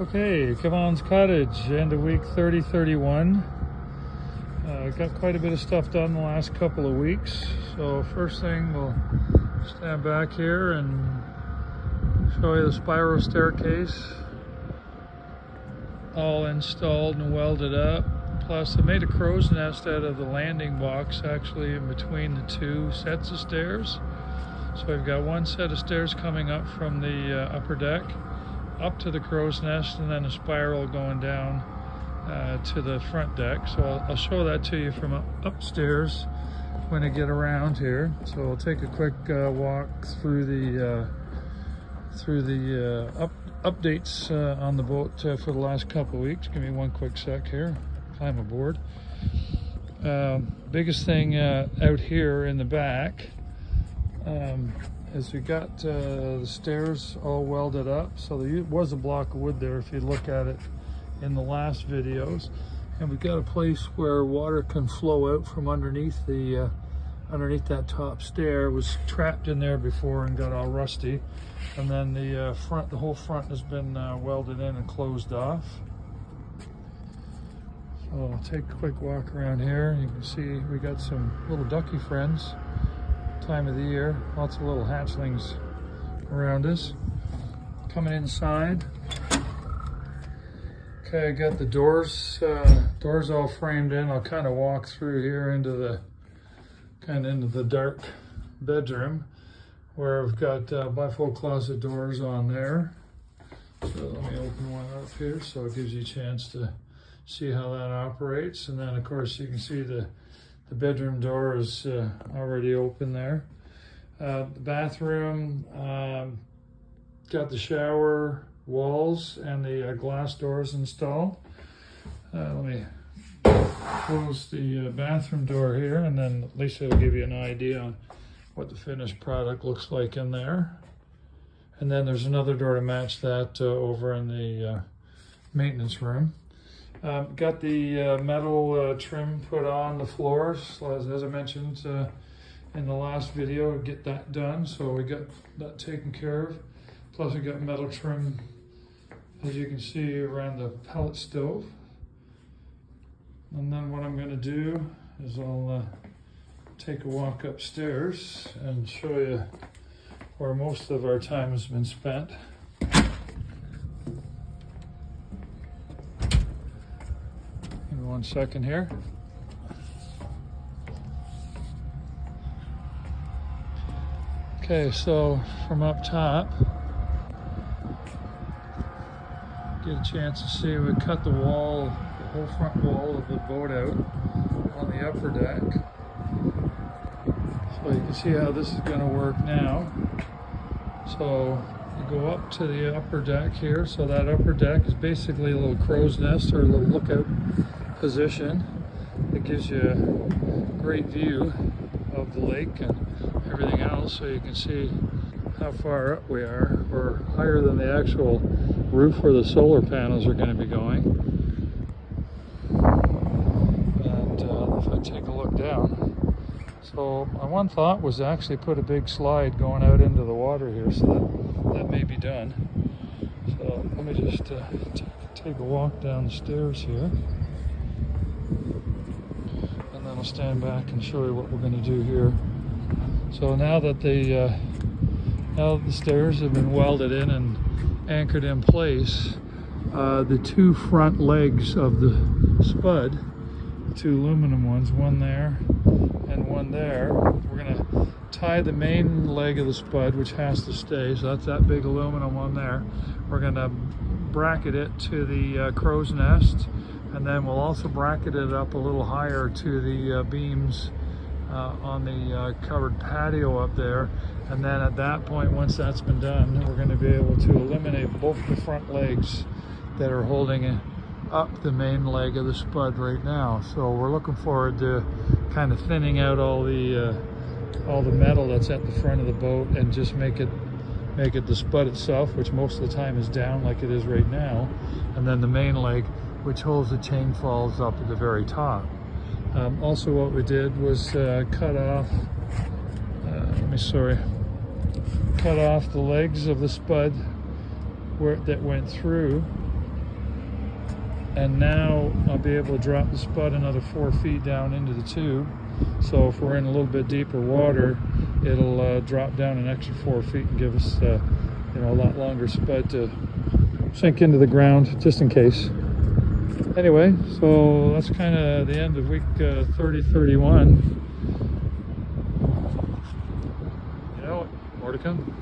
Okay, Kevaun's Kottage, end of week 30, 31. Uh, got quite a bit of stuff done the last couple of weeks. So first thing, we'll stand back here and show you the spiral staircase. All installed and welded up. Plus, I made a crow's nest out of the landing box actually in between the two sets of stairs. So we've got one set of stairs coming up from the uh, upper deck up to the crow's nest and then a spiral going down uh, to the front deck. So I'll, I'll, show that to you from upstairs when I get around here. So I'll take a quick uh, walk through the uh, through the uh, up, updates uh, on the boat for the last couple weeks. Give me one quick sec here. Climb aboard. Um, biggest thing out here in the back um, is we got uh, the stairs all welded up. So there was a block of wood there if you look at it in the last videos. And we've got a place where water can flow out from underneath the uh, underneath that top stair. It was trapped in there before and got all rusty. And then the uh, front, the whole front has been uh, welded in and closed off. So I'll take a quick walk around here. You can see we got some little ducky friends time of the year. Lots of little hatchlings around us. Coming inside. Okay, I got the doors, uh, doors all framed in. I'll kind of walk through here into the, kind of into the dark bedroom where I've got uh, bifold closet doors on there. So let me open one up here so it gives you a chance to see how that operates. And then of course you can see the the bedroom door is uh, already open there. Uh, the bathroom, um, got the shower walls and the uh, glass doors installed. Uh, let me close the uh, bathroom door here and then at least it'll give you an idea on what the finished product looks like in there. And then there's another door to match that uh, over in the maintenance room. Um, got the uh, metal uh, trim put on the floors, as, as I mentioned uh, in the last video, get that done. So we got that taken care of. Plus we got metal trim, as you can see, around the pellet stove. And then what I'm gonna do is I'll uh, take a walk upstairs and show you where most of our time has been spent. One second here. Okay, so from up top, get a chance to see we cut the wall, the whole front wall of the boat out on the upper deck. So you can see how this is going to work now. So you go up to the upper deck here. So that upper deck is basically a little crow's nest or a little lookout position. It gives you a great view of the lake and everything else so you can see how far up we are. We're higher than the actual roof where the solar panels are going to be going. And uh, if I take a look down, so my one thought was actually put a big slide going out into the water here so that that may be done. So let me just uh, take a walk down the stairs here and then I'll stand back and show you what we're going to do here. So now that the uh, now that the stairs have been welded in and anchored in place, uh, the two front legs of the spud, two aluminum ones, one there and one there, we're going to tie the main leg of the spud, which has to stay, so that's that big aluminum one there. We're going to bracket it to the uh, crow's nest and then we'll also bracket it up a little higher to the uh, beams uh, on the uh, covered patio up there. And then at that point, once that's been done, we're going to be able to eliminate both the front legs that are holding up the main leg of the spud right now. So we're looking forward to kind of thinning out all the uh, all the metal that's at the front of the boat and just make it make it the spud itself, which most of the time is down like it is right now, and then the main leg which holds the chain falls up at the very top. Um, also what we did was uh, cut off, uh, let me, sorry, cut off the legs of the spud where that went through And now I'll be able to drop the spud another four feet down into the tube. So if we're in a little bit deeper water, it'll uh, drop down an extra four feet and give us, uh, you know, a lot longer spud to sink into the ground, just in case. Anyway, so that's kind of the end of week uh, 30, 31. You know, more to come.